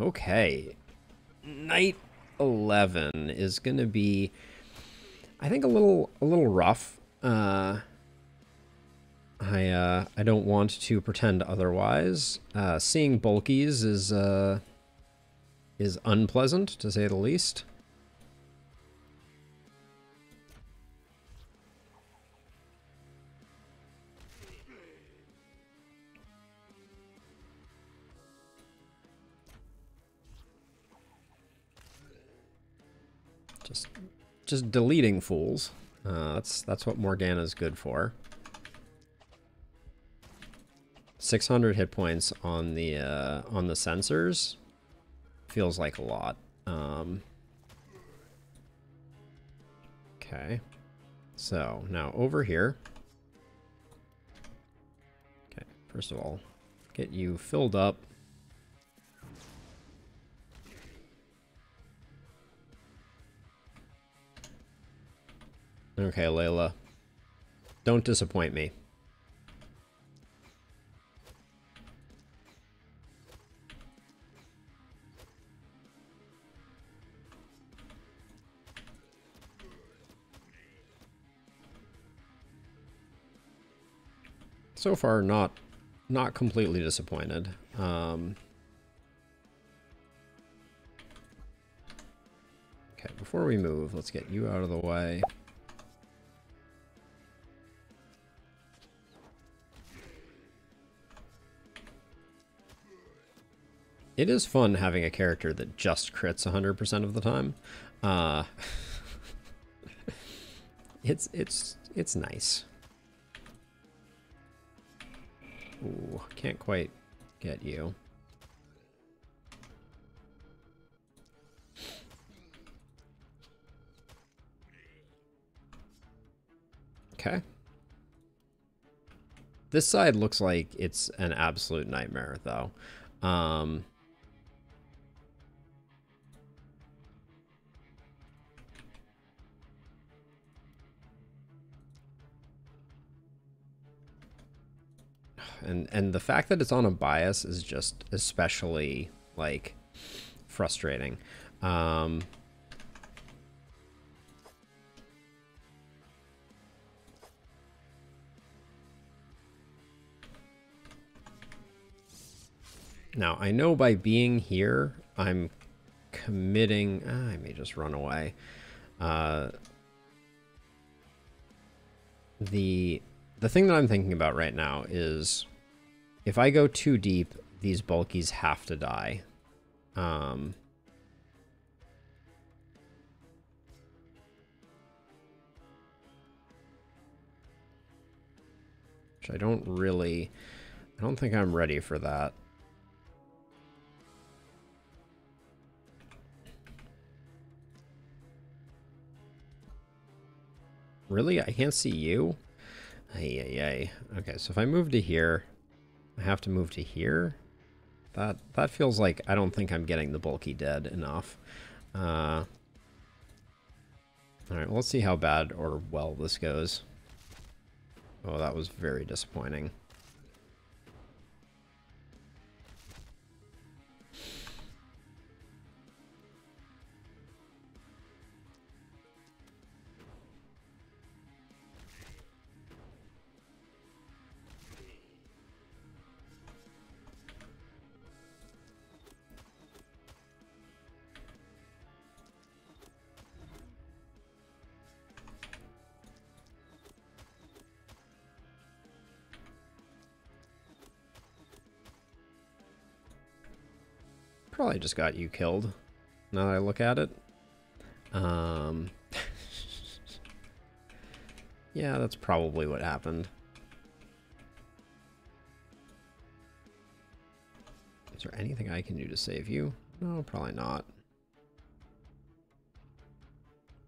Okay. Night 11 is going to be I think a little a little rough. Uh I uh I don't want to pretend otherwise. Uh seeing bulkies is uh is unpleasant to say the least. Just deleting fools. Uh, that's that's what Morgana's good for. 600 hit points on the uh, on the sensors feels like a lot. Um, okay, so now over here. Okay, first of all, get you filled up. Okay, Layla. Don't disappoint me. So far, not not completely disappointed. Um, okay, before we move, let's get you out of the way. It is fun having a character that just crits 100% of the time. Uh, it's it's it's nice. Ooh, can't quite get you. Okay. This side looks like it's an absolute nightmare, though. Um, and and the fact that it's on a bias is just especially like frustrating. Um, now I know by being here, I'm committing. Ah, I may just run away. Uh, the the thing that I'm thinking about right now is if I go too deep, these bulkies have to die. Um, which I don't really, I don't think I'm ready for that. Really? I can't see you? Ay, ay, ay. Okay, so if I move to here, I have to move to here. That that feels like I don't think I'm getting the bulky dead enough. Uh, all right, well, let's see how bad or well this goes. Oh, that was very disappointing. Just got you killed, now that I look at it. Um, yeah, that's probably what happened. Is there anything I can do to save you? No, probably not.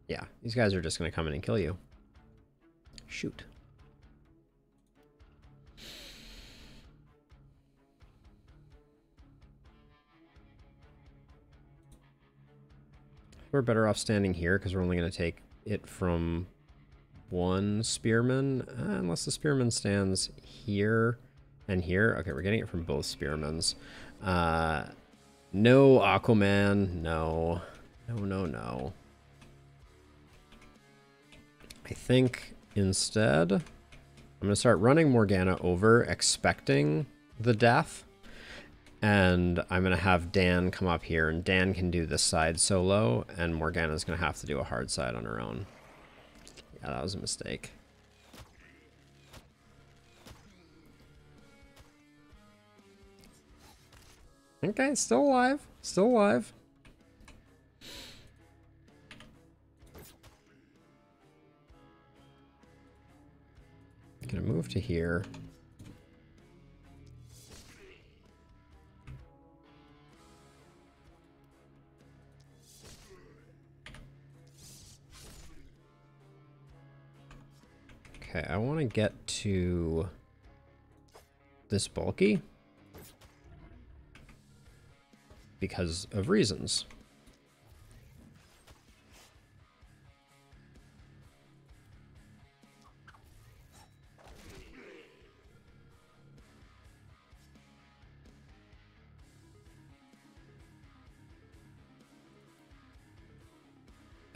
Yeah, these guys are just going to come in and kill you. Shoot. We're better off standing here because we're only going to take it from one spearman. Uh, unless the spearman stands here and here. Okay, we're getting it from both spearmans. Uh, No, Aquaman. No. No, no, no. I think instead, I'm going to start running Morgana over, expecting the death. And I'm going to have Dan come up here, and Dan can do this side solo, and Morgana's going to have to do a hard side on her own. Yeah, that was a mistake. Okay, still alive. Still alive. Gonna move to here. Okay, I want to get to this bulky because of reasons.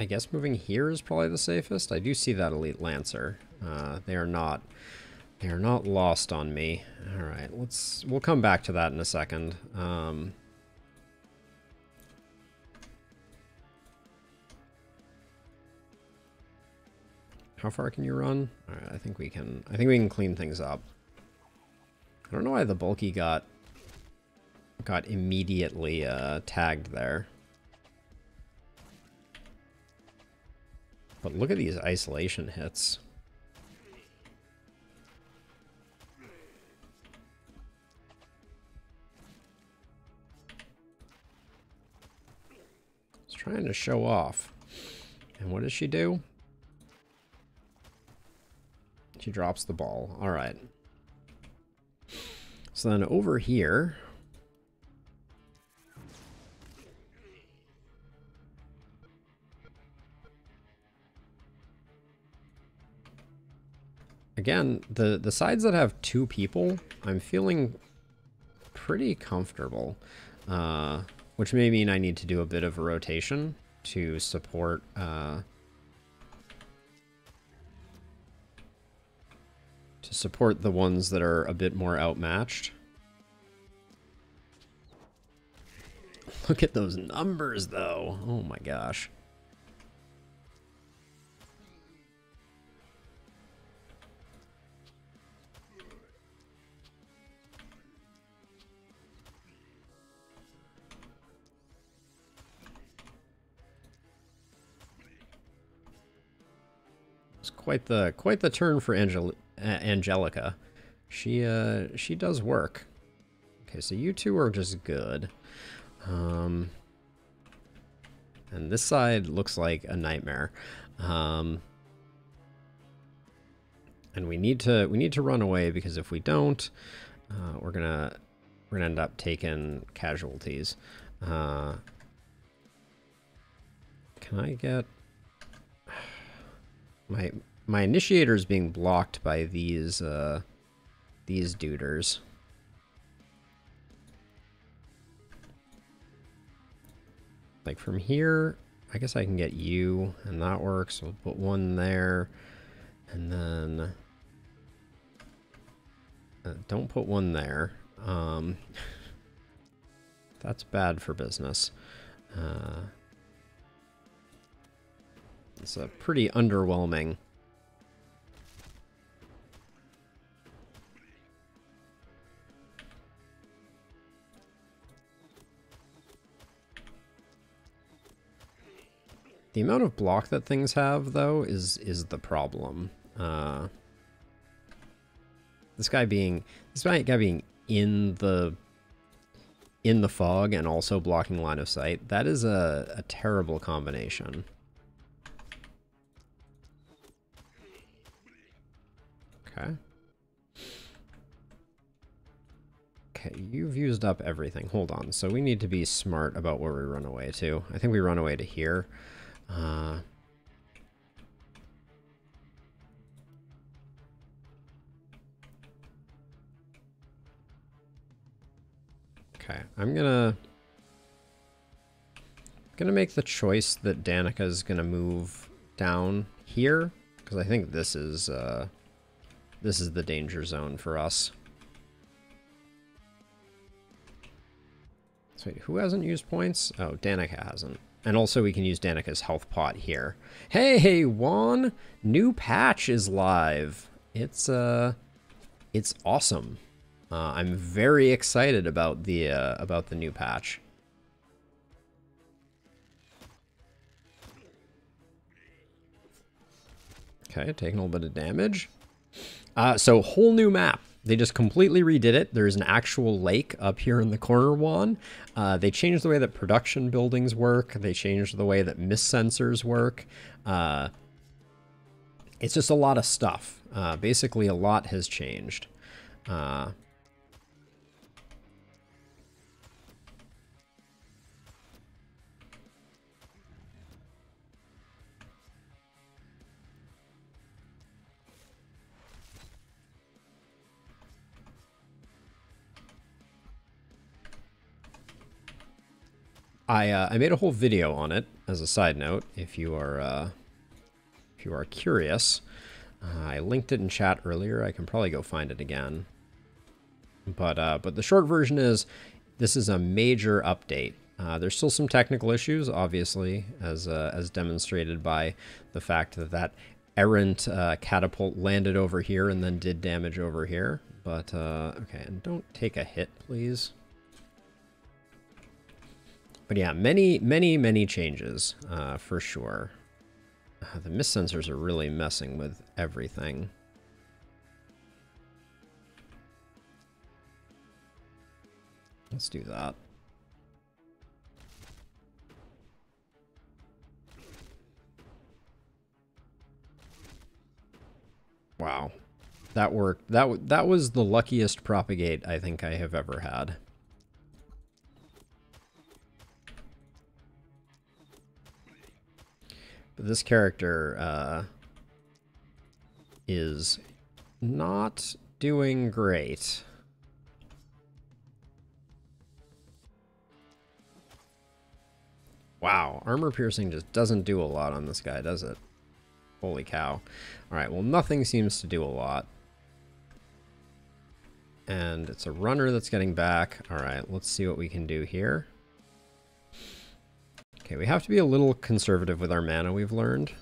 I guess moving here is probably the safest. I do see that Elite Lancer. Uh, they are not they are not lost on me. All right, let's we'll come back to that in a second. Um, how far can you run? All right, I think we can. I think we can clean things up. I don't know why the bulky got got immediately uh, tagged there. But look at these isolation hits. Trying to show off. And what does she do? She drops the ball. All right. So then over here, Again, the, the sides that have two people, I'm feeling pretty comfortable. Uh, which may mean I need to do a bit of a rotation to support... Uh, to support the ones that are a bit more outmatched. Look at those numbers, though. Oh my gosh. Quite the quite the turn for Angel Angelica. She uh she does work. Okay, so you two are just good. Um and this side looks like a nightmare. Um and we need to we need to run away because if we don't, uh, we're gonna we're gonna end up taking casualties. Uh, can I get my my initiator is being blocked by these, uh, these duders. Like from here, I guess I can get you, and that works. We'll put one there, and then... Uh, don't put one there. Um, that's bad for business. Uh, it's a pretty underwhelming The amount of block that things have, though, is is the problem. Uh, this guy being this guy being in the in the fog and also blocking line of sight, that is a, a terrible combination. Okay. Okay, you've used up everything. Hold on. So we need to be smart about where we run away to. I think we run away to here. Uh, okay, I'm gonna gonna make the choice that Danica is gonna move down here because I think this is uh, this is the danger zone for us. So wait, who hasn't used points? Oh, Danica hasn't. And also we can use Danica's health pot here. Hey, hey, Juan! New patch is live. It's, uh, it's awesome. Uh, I'm very excited about the, uh, about the new patch. Okay, taking a little bit of damage. Uh, so whole new map. They just completely redid it. There's an actual lake up here in the corner one. Uh, they changed the way that production buildings work. They changed the way that mist sensors work. Uh, it's just a lot of stuff. Uh, basically, a lot has changed. Uh, I uh, I made a whole video on it as a side note. If you are uh, if you are curious, uh, I linked it in chat earlier. I can probably go find it again. But uh, but the short version is this is a major update. Uh, there's still some technical issues, obviously, as uh, as demonstrated by the fact that that errant catapult landed over here and then did damage over here. But okay, and don't take a hit, please. But yeah, many, many, many changes uh, for sure. Uh, the mist sensors are really messing with everything. Let's do that. Wow. That worked. That that was the luckiest propagate I think I have ever had. But this character uh, is not doing great. Wow, armor piercing just doesn't do a lot on this guy, does it? Holy cow. Alright, well nothing seems to do a lot. And it's a runner that's getting back. Alright, let's see what we can do here. Okay, we have to be a little conservative with our mana, we've learned.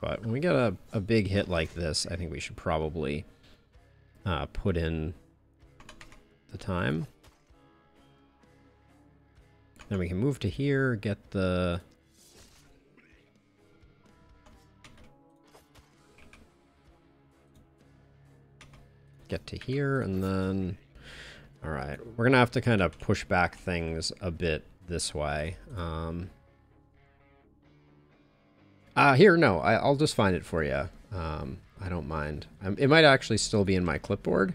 But when we get a, a big hit like this, I think we should probably uh, put in the time. Then we can move to here, get the get to here, and then... Alright, we're going to have to kind of push back things a bit this way. Um, uh, here, no, I, will just find it for you. Um, I don't mind. Um, it might actually still be in my clipboard.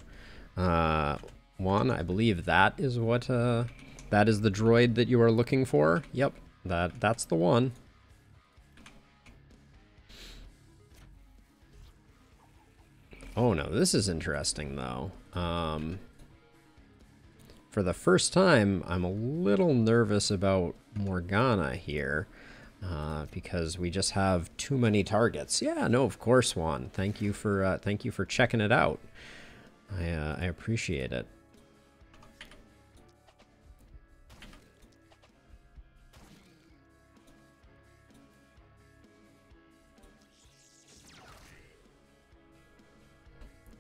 Uh, one, I believe that is what, uh, that is the droid that you are looking for. Yep, that that's the one. Oh no, this is interesting though. Um, for the first time, I'm a little nervous about Morgana here. Uh, because we just have too many targets. Yeah, no, of course, Juan. Thank you for uh, thank you for checking it out. I uh, I appreciate it.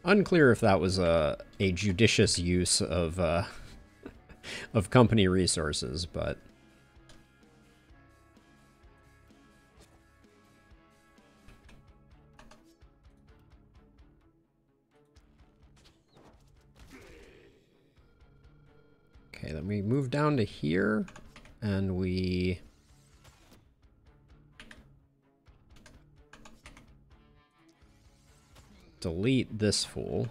Unclear if that was a, a judicious use of, uh, of company resources, but... Okay, then we move down to here, and we... delete this fool.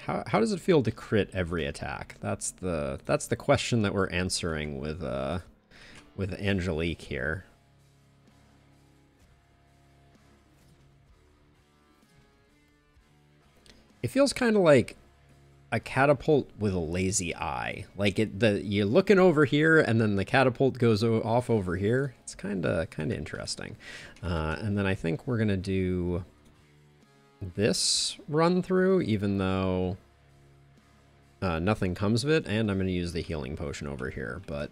How, how does it feel to crit every attack? That's the that's the question that we're answering with uh with Angelique here. It feels kind of like a catapult with a lazy eye. Like it, the you're looking over here, and then the catapult goes off over here. It's kind of kind of interesting. Uh, and then I think we're gonna do this run through, even though uh, nothing comes of it, and I'm gonna use the healing potion over here. But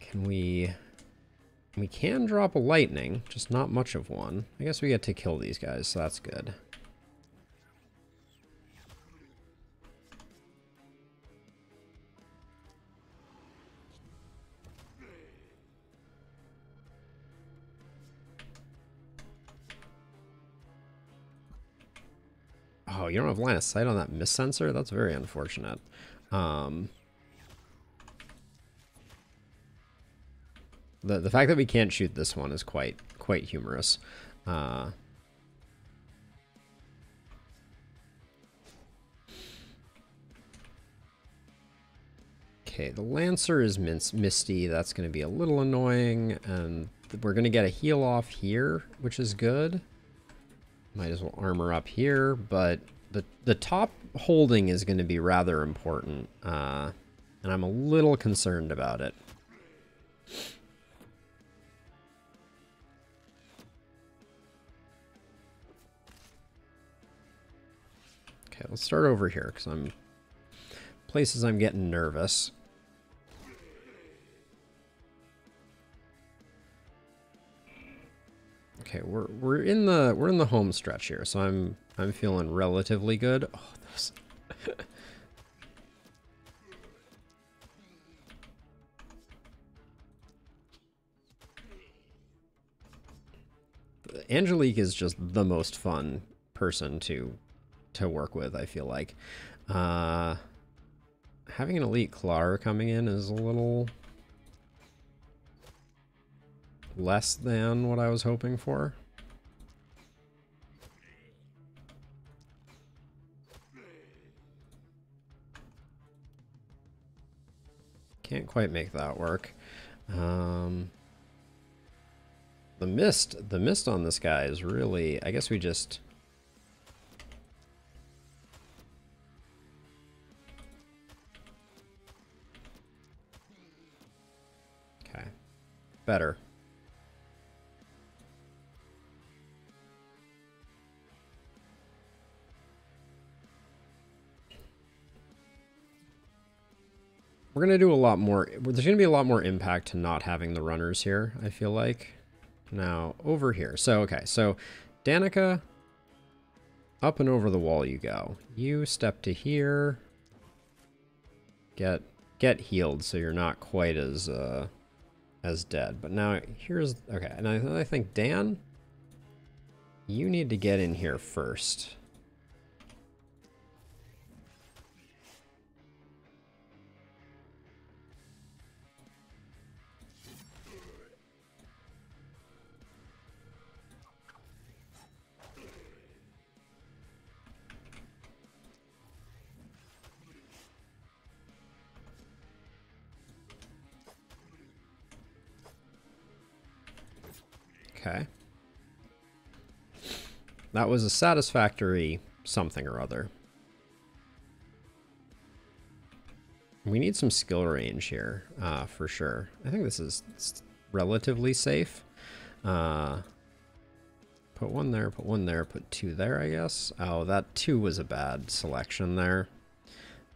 can we? We can drop a lightning, just not much of one. I guess we get to kill these guys, so that's good. Oh, you don't have line of sight on that mist sensor? That's very unfortunate. Um, the the fact that we can't shoot this one is quite quite humorous. Uh, okay, the Lancer is misty. That's going to be a little annoying, and we're going to get a heal off here, which is good. Might as well armor up here, but the, the top holding is going to be rather important, uh, and I'm a little concerned about it. Okay, let's start over here, because I'm... Places I'm getting nervous. Okay, we're we're in the we're in the home stretch here, so I'm I'm feeling relatively good. Oh. Angelique is just the most fun person to to work with. I feel like uh, having an elite Clawer coming in is a little less than what I was hoping for. Can't quite make that work. Um, the mist, the mist on this guy is really, I guess we just... Okay, better. We're going to do a lot more. There's going to be a lot more impact to not having the runners here, I feel like. Now, over here. So, okay. So, Danica, up and over the wall you go. You step to here. Get get healed so you're not quite as uh, as dead. But now, here's... Okay, and I, I think, Dan, you need to get in here first. Okay. That was a satisfactory something or other. We need some skill range here, uh, for sure. I think this is relatively safe. Uh, put one there, put one there, put two there, I guess. Oh, that two was a bad selection there.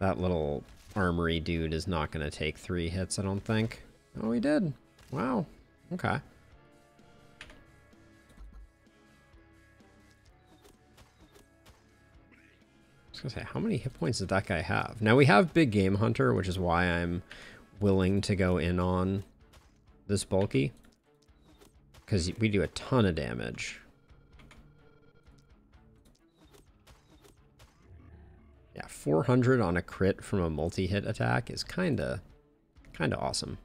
That little armory dude is not going to take three hits, I don't think. Oh, he did. Wow. Okay. Gonna say, how many hit points did that guy have? Now we have Big Game Hunter, which is why I'm willing to go in on this bulky. Because we do a ton of damage. Yeah, 400 on a crit from a multi-hit attack is kinda, kinda awesome.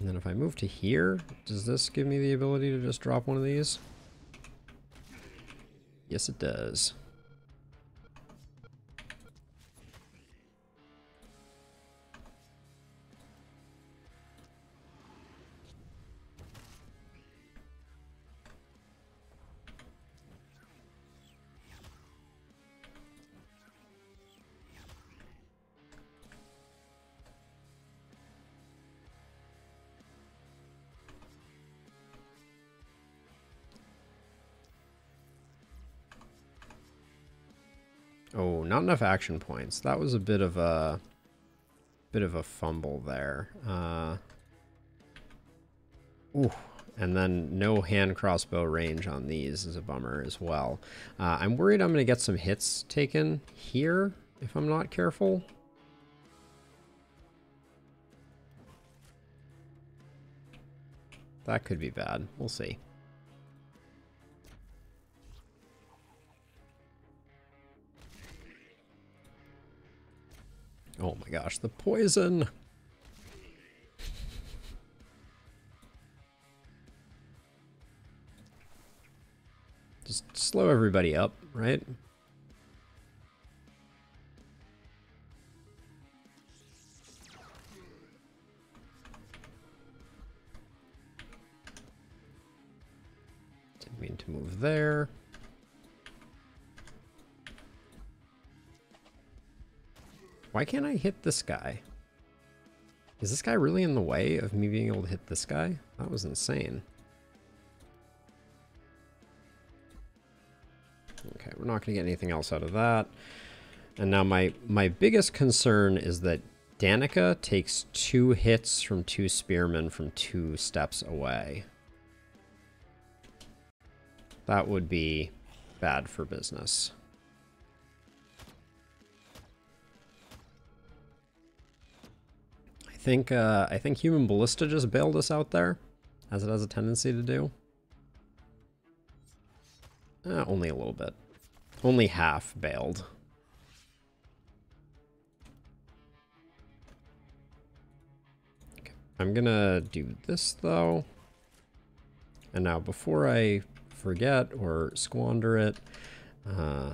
And then if I move to here, does this give me the ability to just drop one of these? Yes, it does. Oh, not enough action points. That was a bit of a bit of a fumble there. Uh, ooh, and then no hand crossbow range on these is a bummer as well. Uh, I'm worried I'm going to get some hits taken here if I'm not careful. That could be bad. We'll see. Oh my gosh, the poison! Just slow everybody up, right? Didn't mean to move there. Why can't I hit this guy? Is this guy really in the way of me being able to hit this guy? That was insane. Okay, we're not going to get anything else out of that. And now my, my biggest concern is that Danica takes two hits from two spearmen from two steps away. That would be bad for business. Think uh, I think Human Ballista just bailed us out there, as it has a tendency to do. Uh, only a little bit. Only half bailed. Okay. I'm gonna do this though. And now before I forget or squander it, uh,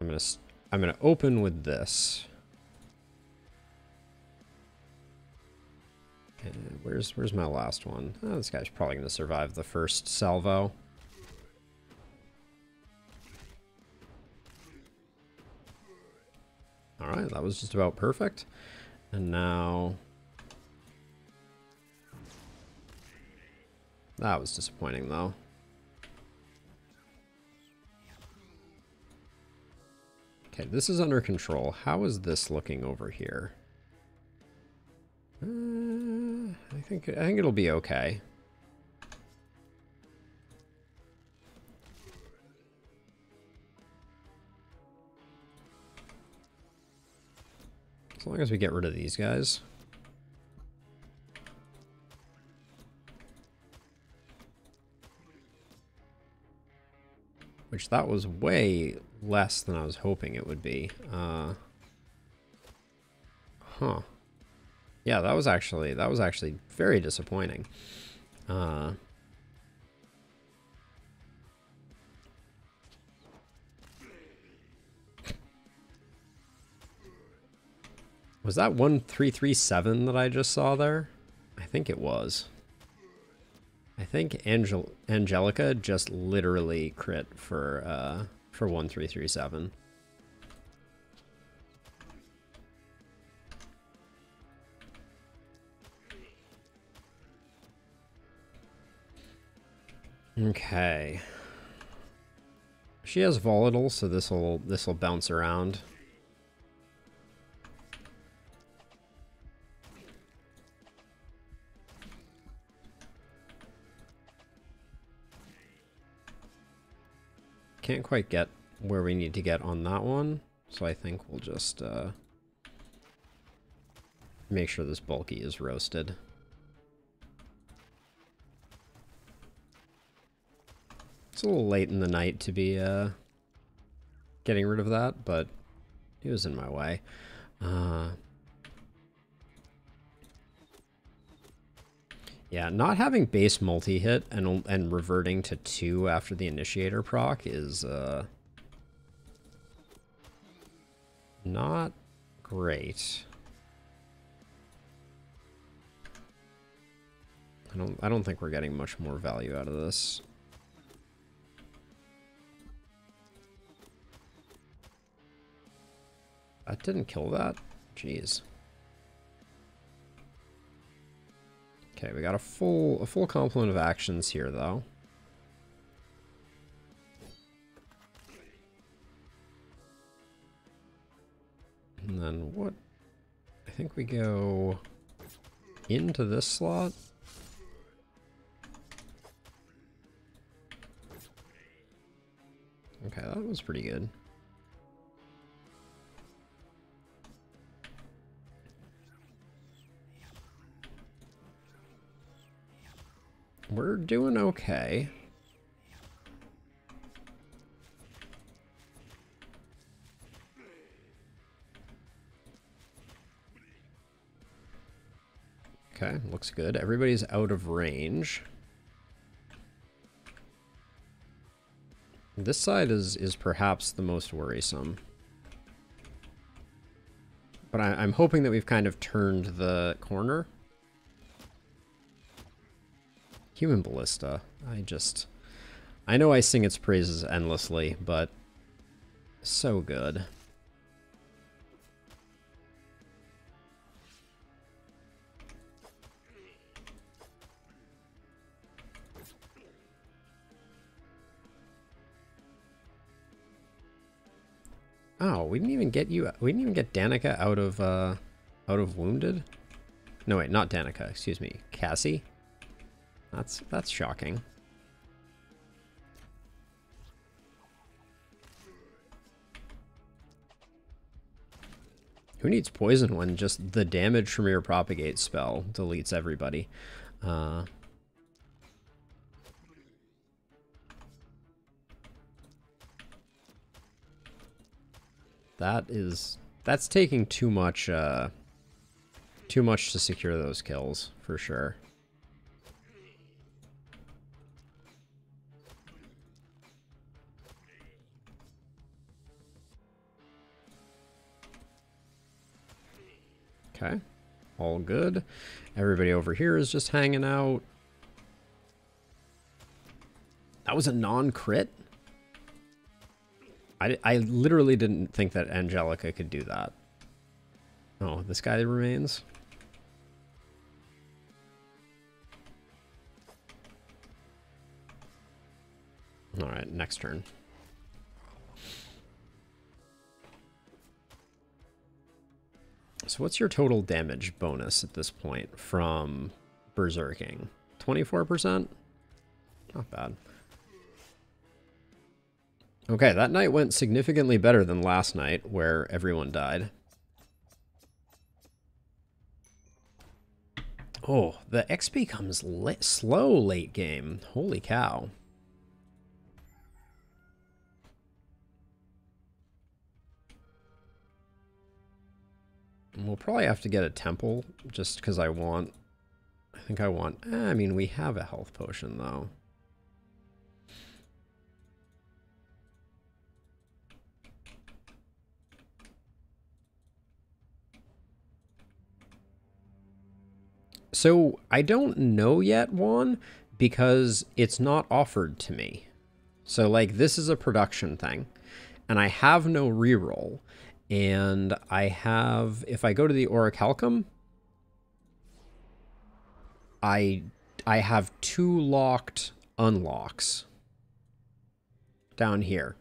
I'm gonna I'm gonna open with this. Where's where's my last one? Oh, this guy's probably gonna survive the first salvo. Alright, that was just about perfect. And now... That was disappointing, though. Okay, this is under control. How is this looking over here? Uh, think I think it'll be okay. As long as we get rid of these guys. Which that was way less than I was hoping it would be. Uh, huh. Yeah, that was actually that was actually very disappointing. Uh, was that 1337 that I just saw there? I think it was. I think Angel Angelica just literally crit for uh, for 1337. Okay. She has volatile, so this will this will bounce around. Can't quite get where we need to get on that one, so I think we'll just uh, make sure this bulky is roasted. It's a little late in the night to be uh, getting rid of that, but he was in my way. Uh, yeah, not having base multi-hit and, and reverting to 2 after the initiator proc is uh, not great. I don't I don't think we're getting much more value out of this. I didn't kill that. Jeez. Okay, we got a full a full complement of actions here though. And then what? I think we go into this slot. Okay, that was pretty good. We're doing okay. Okay, looks good. Everybody's out of range. This side is, is perhaps the most worrisome. But I, I'm hoping that we've kind of turned the corner. Human Ballista. I just... I know I sing its praises endlessly, but so good. Oh, we didn't even get you. We didn't even get Danica out of uh, out of wounded. No, wait, not Danica. Excuse me, Cassie. That's that's shocking. Who needs poison when just the damage from your propagate spell deletes everybody? Uh, That is... That's taking too much, uh... Too much to secure those kills, for sure. Okay. All good. Everybody over here is just hanging out. That was a non-crit? I, I literally didn't think that Angelica could do that. Oh, this guy remains? Alright, next turn. So what's your total damage bonus at this point from Berserking? 24%? Not bad. Okay, that night went significantly better than last night, where everyone died. Oh, the XP comes slow late game. Holy cow. We'll probably have to get a temple, just because I want... I think I want... Eh, I mean, we have a health potion, though. So I don't know yet, Juan, because it's not offered to me. So like this is a production thing, and I have no reroll, and I have if I go to the Orichalcum, I I have two locked unlocks down here.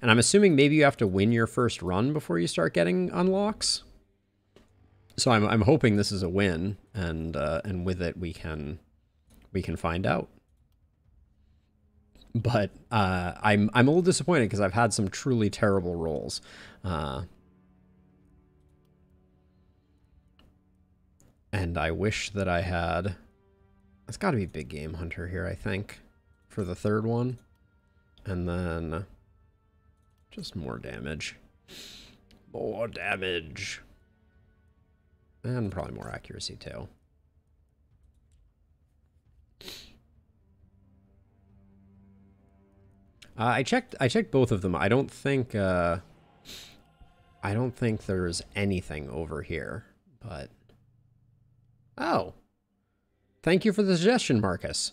And I'm assuming maybe you have to win your first run before you start getting unlocks. So I'm I'm hoping this is a win, and uh, and with it we can we can find out. But uh, I'm I'm a little disappointed because I've had some truly terrible rolls. Uh, and I wish that I had. It's got to be Big Game Hunter here, I think, for the third one, and then just more damage. More damage. And probably more accuracy too. Uh, I checked. I checked both of them. I don't think. Uh, I don't think there's anything over here. But oh, thank you for the suggestion, Marcus.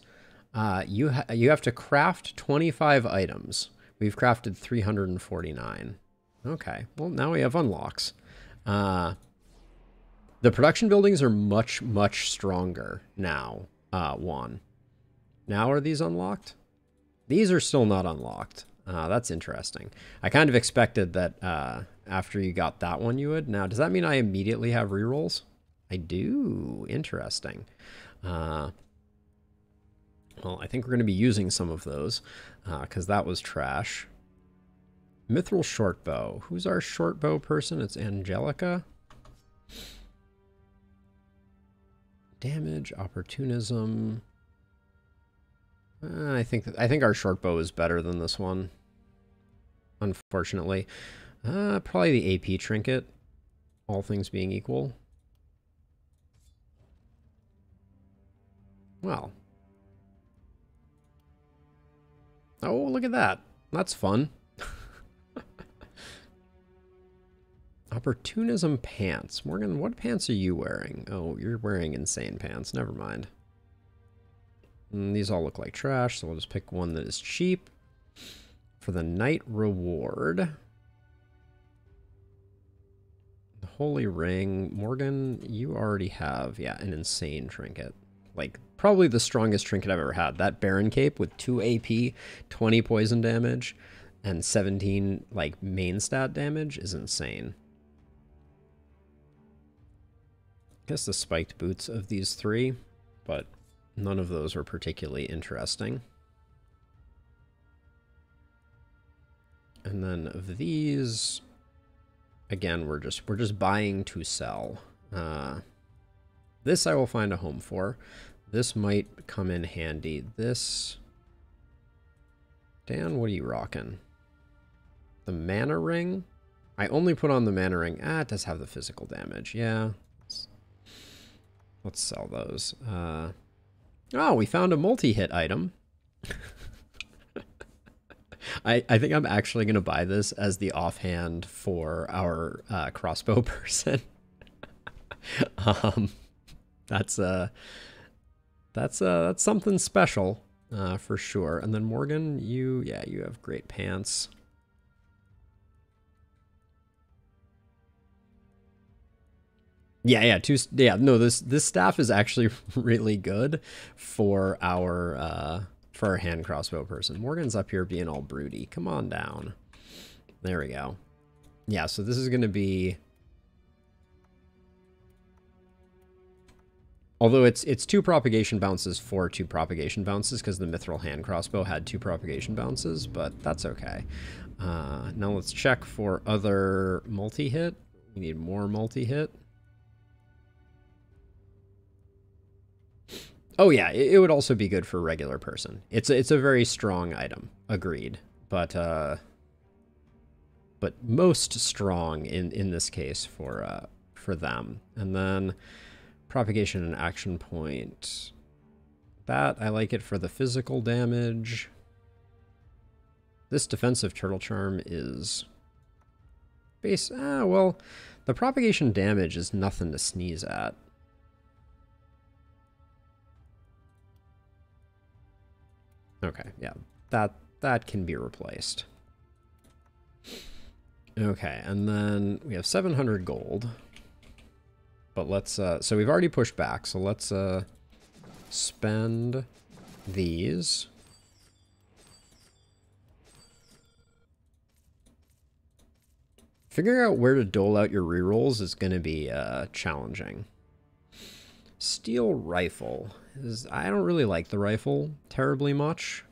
Uh, you ha you have to craft 25 items. We've crafted 349. Okay. Well, now we have unlocks. Uh, the production buildings are much, much stronger now, uh, Juan. Now are these unlocked? These are still not unlocked. Uh, that's interesting. I kind of expected that uh, after you got that one, you would. Now, does that mean I immediately have rerolls? I do. Interesting. Uh, well, I think we're going to be using some of those because uh, that was trash. Mithril shortbow. Who's our shortbow person? It's Angelica. Damage, opportunism. I think I think our shortbow is better than this one. Unfortunately, uh, probably the AP trinket. All things being equal. Well. Oh, look at that. That's fun. Opportunism pants. Morgan, what pants are you wearing? Oh, you're wearing insane pants. Never mind. And mm, these all look like trash, so we'll just pick one that is cheap. For the night reward. The Holy Ring. Morgan, you already have, yeah, an insane trinket like probably the strongest trinket I've ever had. That Baron Cape with 2 AP, 20 poison damage, and 17 like main stat damage is insane. I guess the spiked boots of these three, but none of those were particularly interesting. And then of these, again, we're just we're just buying to sell. Uh, this I will find a home for. This might come in handy. This... Dan, what are you rocking? The mana ring? I only put on the mana ring. Ah, it does have the physical damage. Yeah. Let's, let's sell those. Uh, oh, we found a multi-hit item. I, I think I'm actually going to buy this as the offhand for our uh, crossbow person. um, that's uh that's uh that's something special uh for sure. And then Morgan, you yeah, you have great pants. Yeah, yeah, two yeah, no, this this staff is actually really good for our uh for our hand crossbow person. Morgan's up here being all broody. Come on down. There we go. Yeah, so this is going to be Although it's it's two propagation bounces for two propagation bounces because the Mithril Hand Crossbow had two propagation bounces, but that's okay. Uh, now let's check for other multi-hit. We need more multi-hit. Oh yeah, it, would also be good for a regular person. It's a, it's a very strong item, agreed. But uh, but most strong in in this case for uh, for them. And then Propagation and action point. That, I like it for the physical damage. This defensive turtle charm is base. Ah, well, the propagation damage is nothing to sneeze at. Okay, yeah, that that can be replaced. Okay, and then we have 700 gold. But let's, uh, so we've already pushed back, so let's uh, spend these. Figuring out where to dole out your rerolls is going to be uh, challenging. Steel rifle. Is, I don't really like the rifle terribly much.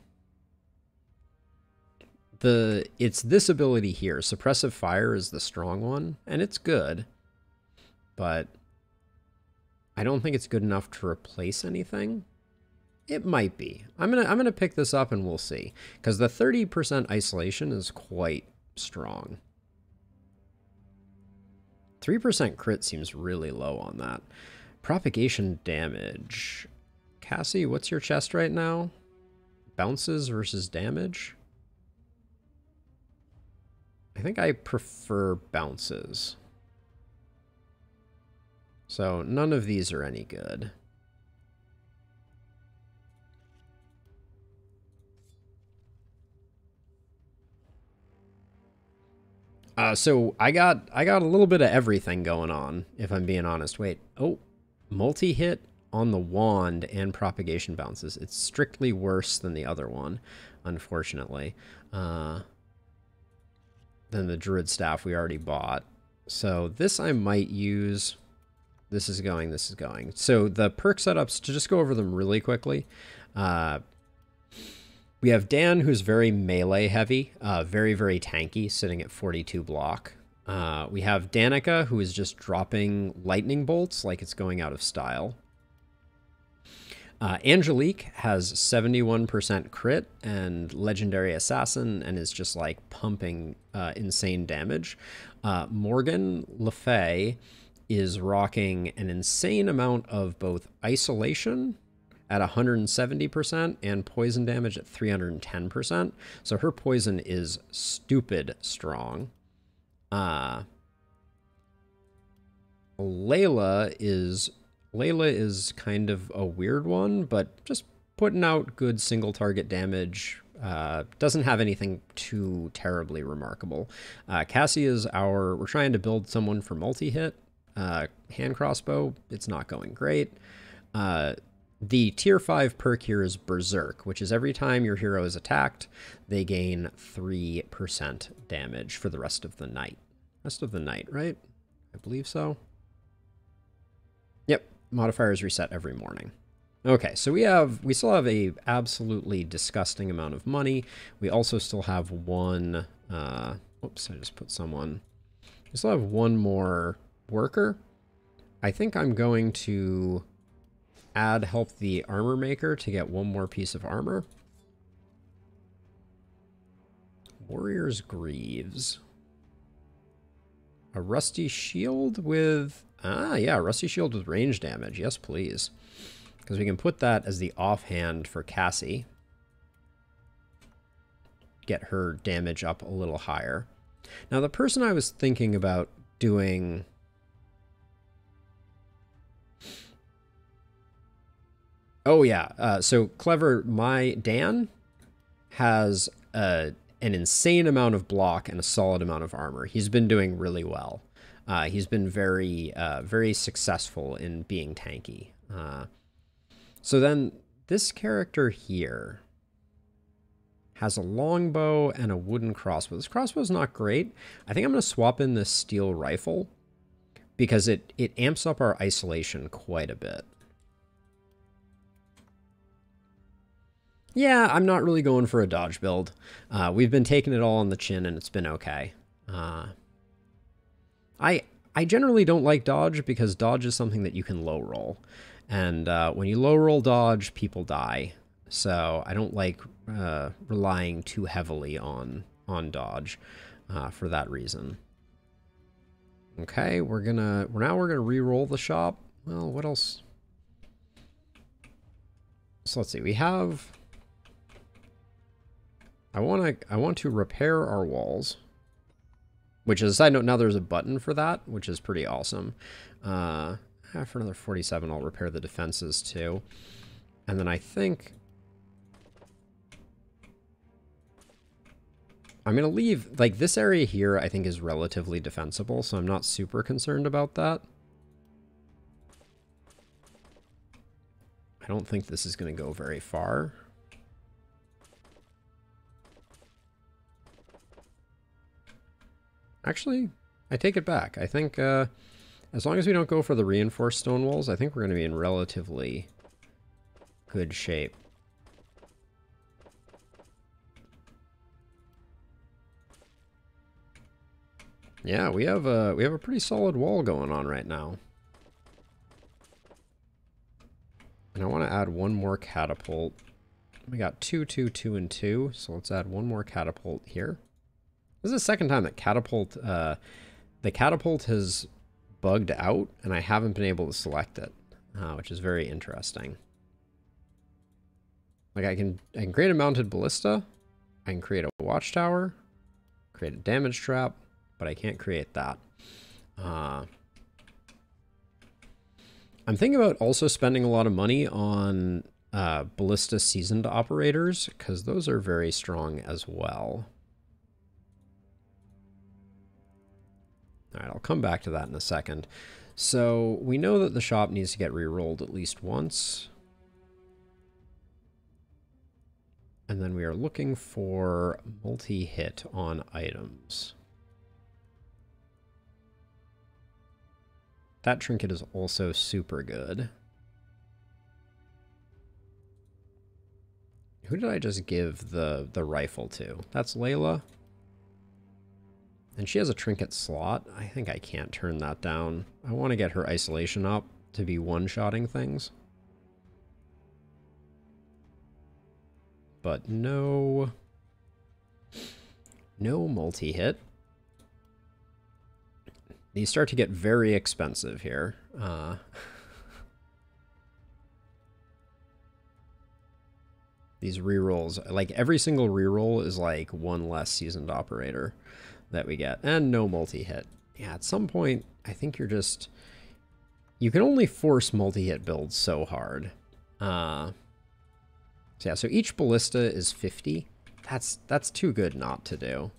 The It's this ability here. Suppressive fire is the strong one, and it's good. But I don't think it's good enough to replace anything. It might be. I'm gonna I'm gonna pick this up and we'll see. Because the 30% isolation is quite strong. 3% crit seems really low on that. Propagation damage. Cassie, what's your chest right now? Bounces versus damage? I think I prefer bounces. So none of these are any good. Uh, so I got I got a little bit of everything going on, if I'm being honest. Wait, oh, multi-hit on the wand and propagation bounces. It's strictly worse than the other one, unfortunately. Uh, than the Druid Staff we already bought. So this I might use. This is going, this is going. So the perk setups, to just go over them really quickly. Uh, we have Dan, who's very melee heavy, uh, very, very tanky, sitting at 42 block. Uh, we have Danica, who is just dropping lightning bolts like it's going out of style. Uh, Angelique has 71% crit and legendary assassin and is just like pumping uh, insane damage. Uh, Morgan Le Fay is rocking an insane amount of both isolation at 170% and poison damage at 310%. So her poison is stupid strong. Uh, Layla is Layla is kind of a weird one, but just putting out good single target damage. Uh, doesn't have anything too terribly remarkable. Uh, Cassie is our. We're trying to build someone for multi hit. Uh, hand crossbow. It's not going great. Uh, the tier 5 perk here is Berserk, which is every time your hero is attacked, they gain 3% damage for the rest of the night. Rest of the night, right? I believe so. Yep, modifiers reset every morning. Okay, so we have we still have a absolutely disgusting amount of money. We also still have one uh oops, I just put someone. We still have one more worker. I think I'm going to add help the armor maker to get one more piece of armor. Warrior's Greaves. A rusty shield with... Ah, yeah, rusty shield with range damage. Yes, please. Because we can put that as the offhand for Cassie. Get her damage up a little higher. Now, the person I was thinking about doing Oh yeah. Uh, so clever. My Dan has uh, an insane amount of block and a solid amount of armor. He's been doing really well. Uh, he's been very, uh, very successful in being tanky. Uh, so then this character here has a longbow and a wooden crossbow. This crossbow is not great. I think I'm going to swap in this steel rifle because it, it amps up our isolation quite a bit. Yeah, I'm not really going for a dodge build. Uh, we've been taking it all on the chin, and it's been okay. Uh, I I generally don't like dodge because dodge is something that you can low roll, and uh, when you low roll dodge, people die. So I don't like uh, relying too heavily on on dodge uh, for that reason. Okay, we're gonna now we're gonna re-roll the shop. Well, what else? So let's see. We have I want to I want to repair our walls. Which is a side note, now there's a button for that, which is pretty awesome. Uh, for another 47, I'll repair the defenses too. And then I think... I'm going to leave, like this area here I think is relatively defensible, so I'm not super concerned about that. I don't think this is going to go very far. Actually, I take it back. I think uh, as long as we don't go for the reinforced stone walls, I think we're going to be in relatively good shape. Yeah, we have a we have a pretty solid wall going on right now. And I want to add one more catapult. We got two, two, two, and two, so let's add one more catapult here. This is the second time that catapult, uh, the catapult has bugged out and I haven't been able to select it, uh, which is very interesting. Like I can, I can create a mounted ballista, I can create a watchtower, create a damage trap, but I can't create that. Uh, I'm thinking about also spending a lot of money on uh, ballista seasoned operators because those are very strong as well. All right, I'll come back to that in a second. So we know that the shop needs to get rerolled at least once. And then we are looking for multi-hit on items. That trinket is also super good. Who did I just give the, the rifle to? That's Layla. And she has a trinket slot. I think I can't turn that down. I want to get her isolation up to be one-shotting things. But no... No multi-hit. These start to get very expensive here. Uh, these rerolls, like every single reroll is like one less seasoned operator that we get. And no multi-hit. Yeah, at some point, I think you're just... You can only force multi-hit builds so hard. Uh, so yeah, so each ballista is 50. That's that's too good not to do.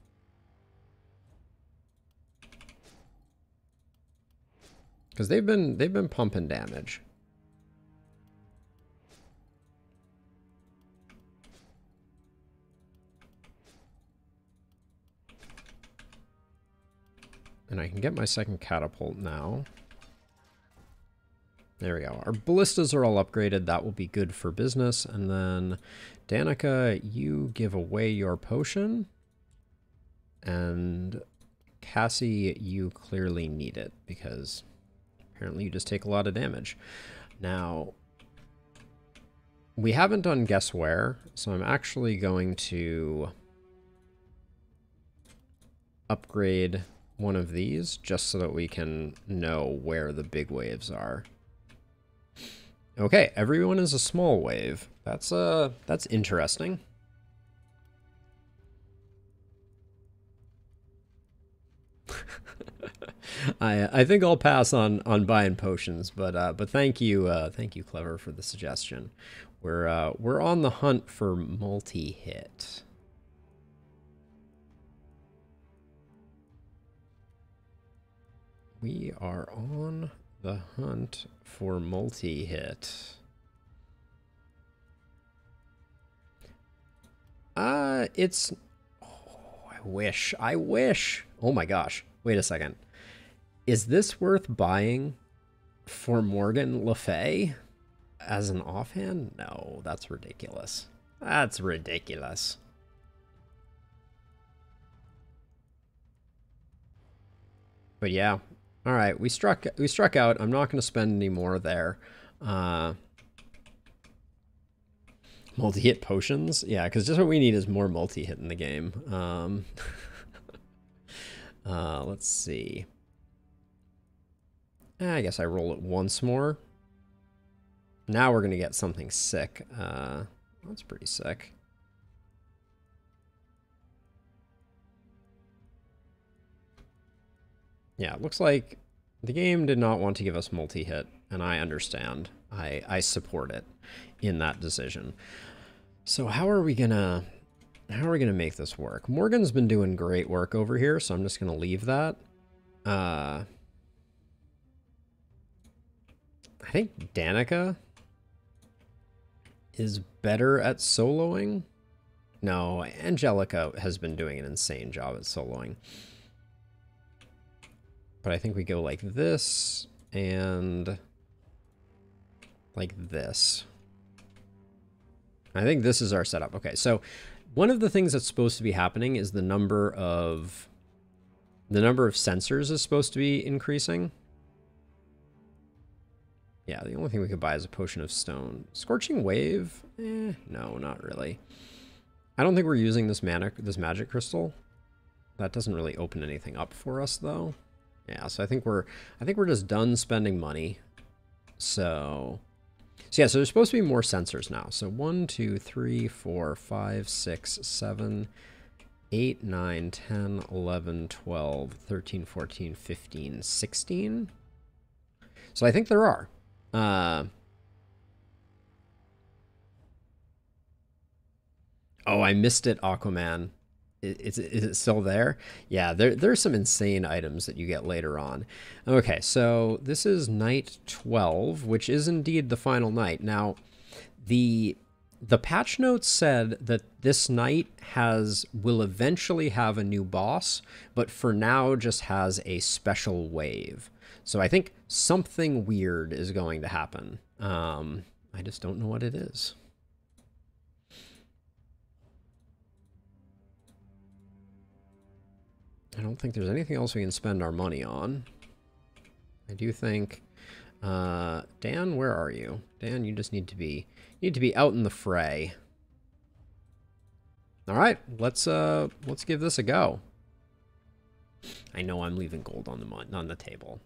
Because they've been they've been pumping damage. And I can get my second catapult now. There we go. Our ballistas are all upgraded. That will be good for business. And then, Danica, you give away your potion. And Cassie, you clearly need it because Apparently you just take a lot of damage. Now, we haven't done guess where, so I'm actually going to upgrade one of these just so that we can know where the big waves are. Okay, everyone is a small wave. That's uh that's interesting. I I think I'll pass on on buying potions, but uh, but thank you uh, thank you clever for the suggestion. We're uh, we're on the hunt for multi We are on the hunt for multi hit. Uh, it's. Oh, I wish. I wish. Oh my gosh. Wait a second. Is this worth buying for Morgan Le Fay as an offhand? No, that's ridiculous. That's ridiculous. But yeah, all right, we struck we struck out. I'm not going to spend any more there. Uh, multi-hit potions, yeah, because just what we need is more multi-hit in the game. Um, uh, let's see. Eh, I guess I roll it once more. Now we're going to get something sick. Uh, that's pretty sick. Yeah, it looks like the game did not want to give us multi-hit, and I understand. I, I support it in that decision. So how are we gonna how are we gonna make this work? Morgan's been doing great work over here, so I'm just gonna leave that. Uh, I think Danica is better at soloing. No, Angelica has been doing an insane job at soloing. But I think we go like this and like this. I think this is our setup. Okay, so one of the things that's supposed to be happening is the number of the number of sensors is supposed to be increasing. Yeah, the only thing we could buy is a potion of stone. Scorching wave? Eh, no, not really. I don't think we're using this mana, this magic crystal. That doesn't really open anything up for us, though. Yeah, so I think we're, I think we're just done spending money. So, so yeah, so there's supposed to be more sensors now. So one, two, three, four, five, six, seven, eight, nine, ten, eleven, twelve, thirteen, fourteen, fifteen, sixteen. So I think there are. Uh, oh, I missed it, Aquaman. Is, is it still there? Yeah, there, there's some insane items that you get later on. Okay, so this is night 12, which is indeed the final night. Now, the the patch notes said that this night has will eventually have a new boss, but for now just has a special wave. So I think something weird is going to happen. Um, I just don't know what it is. I don't think there's anything else we can spend our money on. I do think... Uh, Dan, where are you? Dan, you just need to be... Need to be out in the fray. All right, let's uh, let's give this a go. I know I'm leaving gold on the on the table.